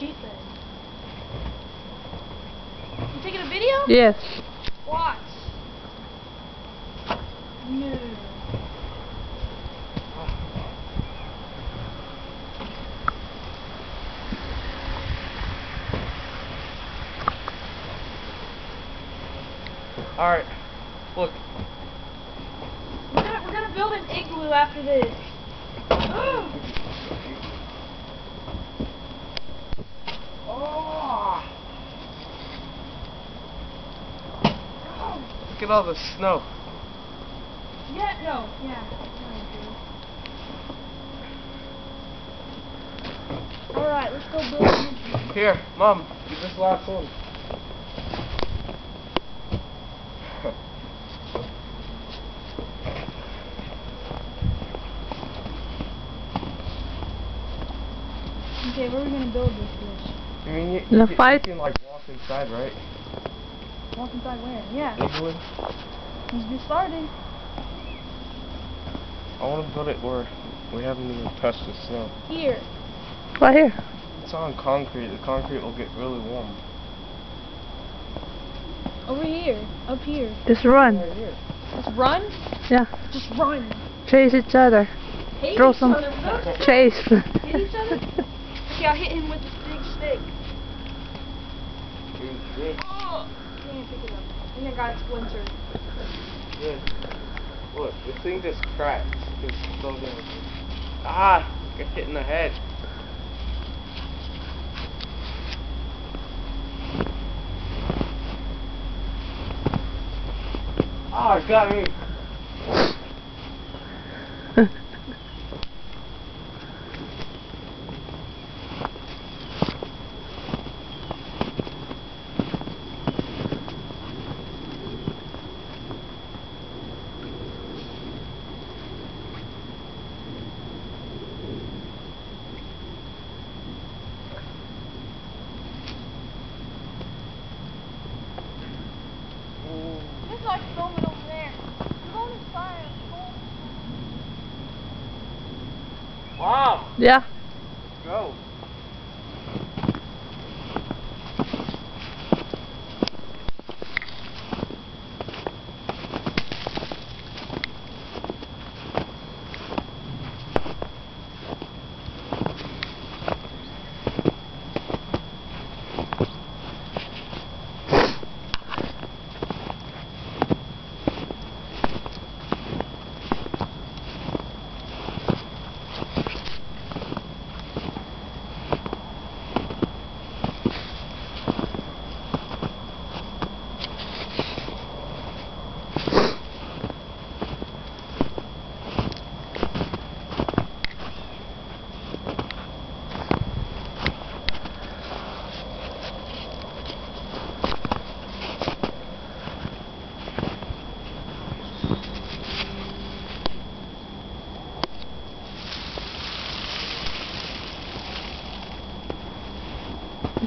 cheat then. You taking a video? Yes. Watch. No. Alright. Look. We're gonna, we're gonna build an igloo after this. Oh. Look at all the snow. yeah, no, yeah. Alright, let's go build. Here, Mom, get this last one. Okay, where are we gonna build this bitch? I mean, you, In you, a can, fight? you can like walk inside, right? Walk inside where? Yeah, Igloo. let's get started. I want to put it where we haven't even touched the snow. Here. Right here. It's on concrete. The concrete will get really warm. Over here. Up here. Just run. Right here. Let's run. Yeah. Just run. Chase each other. Hate Throw each some- other. Chase. Hit each other? Okay, I'll hit him with this big stick. Dude, good. Oh! Can't pick it got splintered. Good. Look, this thing just cracked. It's so. Ah! Get hit in the head. Ah, it got me. It's like over there. I'm going inside. Wow. yeah. Go.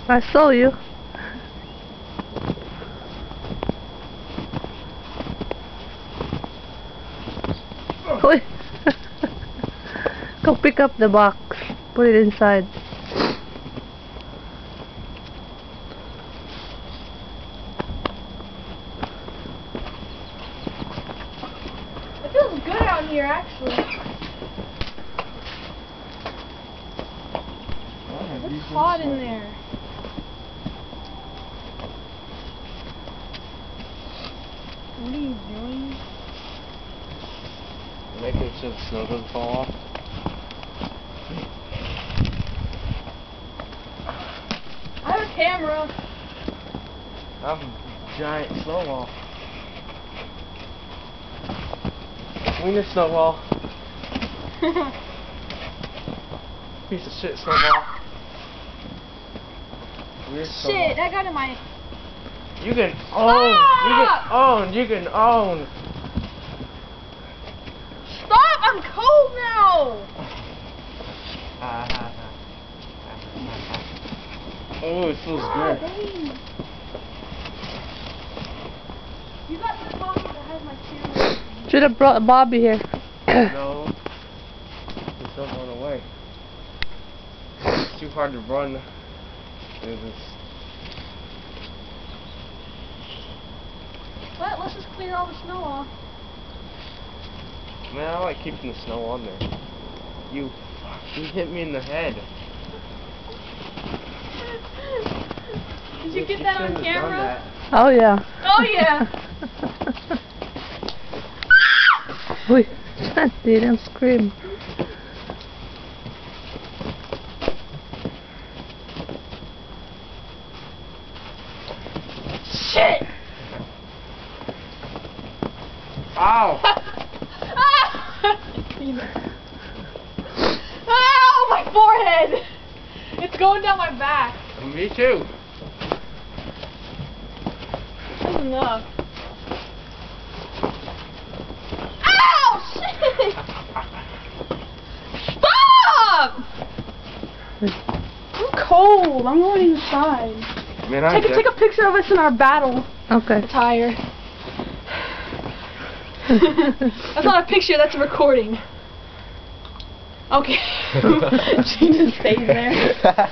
I saw you. Oh. Oi. Go pick up the box. Put it inside. It feels good out here, actually. It's hot in there. What are you doing? Making sure the snow doesn't fall off. I have a camera. I have a giant snowball. We Wiener snowball. Piece of shit snowball. Weird Shit, I got in my. Snowball. You can own. You can own. You can own. Stop! I'm cold now. oh, it feels God, good. dang. You got the pocket that has my camera. Should have brought Bobby here. no. It's not going away. It's too hard to run It is. What? Let's just clear all the snow off. Man, I like keeping the snow on there. You, you hit me in the head. Did you get that on shouldn't have done camera? that. Oh yeah. Oh yeah. Oj, didn't scream. Shit! Ow! Ow, my forehead! It's going down my back. Me too. That's enough. Ow! Shit! Stop! I'm cold. I'm going inside. Man, I Take a, take a picture of us in our battle Okay. attire. That's not a picture, that's a recording. Okay. she just stays there.